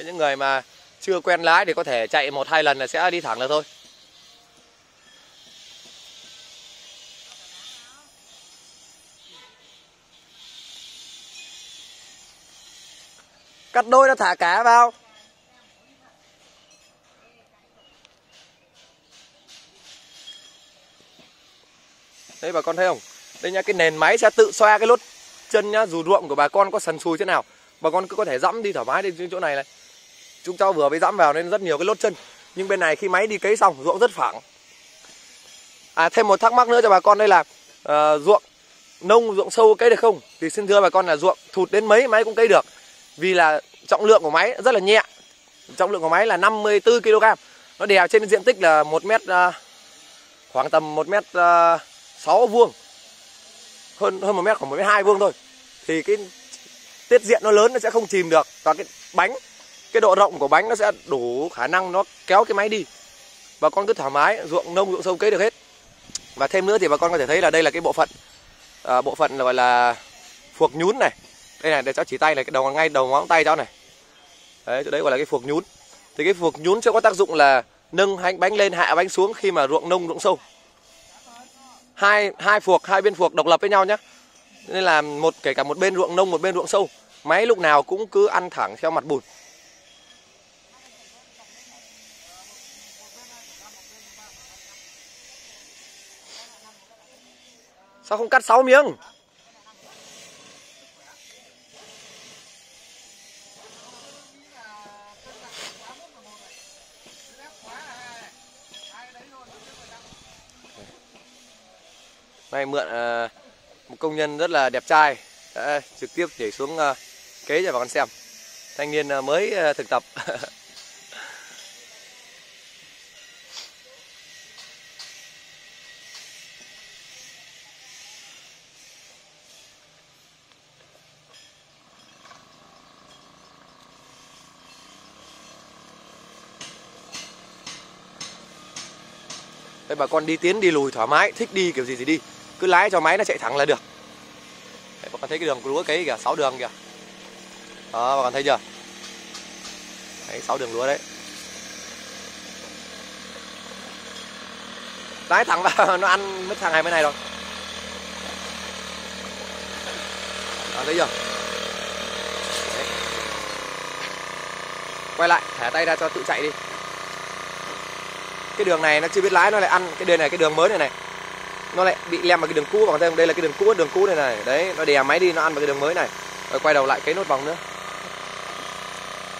Thế những người mà chưa quen lái thì có thể chạy một hai lần là sẽ đi thẳng được thôi. Cắt đôi nó thả cá vào. Đây bà con thấy không? Đây nha cái nền máy sẽ tự xoa cái lốt chân nhá, dù ruộng của bà con có sần sùi thế nào, bà con cứ có thể dẫm đi thoải mái đi chỗ này này chúng ta vừa mới dẫm vào nên rất nhiều cái lốt chân. Nhưng bên này khi máy đi cấy xong ruộng rất phẳng. À thêm một thắc mắc nữa cho bà con đây là uh, ruộng nông ruộng sâu cấy được không? Thì xin thưa bà con là ruộng thụt đến mấy máy cũng cấy được. Vì là trọng lượng của máy rất là nhẹ. Trọng lượng của máy là 54 kg nó đè trên diện tích là một mét uh, khoảng tầm một mét ờ, sáu vuông. Hơn hơn một mét khoảng một mét hai vuông thôi. Thì cái tiết diện nó lớn nó sẽ không chìm được. Và cái bánh cái độ rộng của bánh nó sẽ đủ khả năng nó kéo cái máy đi. Bà con cứ thoải mái ruộng nông ruộng sâu cấy được hết. Và thêm nữa thì bà con có thể thấy là đây là cái bộ phận à, bộ phận gọi là phuộc nhún này. Đây này để cháu chỉ tay này cái đầu ngay đầu ngón tay cháu này. Đấy chỗ đấy gọi là cái phuộc nhún. Thì cái phuộc nhún sẽ có tác dụng là nâng hành bánh lên hạ bánh xuống khi mà ruộng nông ruộng sâu. Hai hai phuộc hai bên phuộc độc lập với nhau nhé nên là một kể cả một bên ruộng nông một bên ruộng sâu máy lúc nào cũng cứ ăn thẳng theo mặt bùn. Sao không cắt 6 miếng Nay mượn ờ, một công nhân rất là đẹp trai, đã trực tiếp nhảy xuống ờ, kế cho bà con xem. Thanh niên ờ, mới thực tập. Đây bà con đi tiến đi lùi thoải mái, thích đi kiểu gì thì đi. Cứ lái cho máy nó chạy thẳng là được. Đấy, bà con thấy cái đường lúa cấy kìa, 6 đường kìa. Đó, bà con thấy chưa? Đấy, 6 đường lúa đấy. Lái thẳng vào nó ăn mất thằng này mấy này rồi. Đó, thấy chưa? Đấy. Quay lại, thả tay ra cho tự chạy đi cái đường này nó chưa biết lái, nó lại ăn cái đường này, cái đường mới này này. Nó lại bị lem vào cái đường cũ bằng thêm đây là cái đường cũ đường cũ này này. Đấy, nó đè máy đi, nó ăn vào cái đường mới này. Rồi quay đầu lại cấy nốt vòng nữa.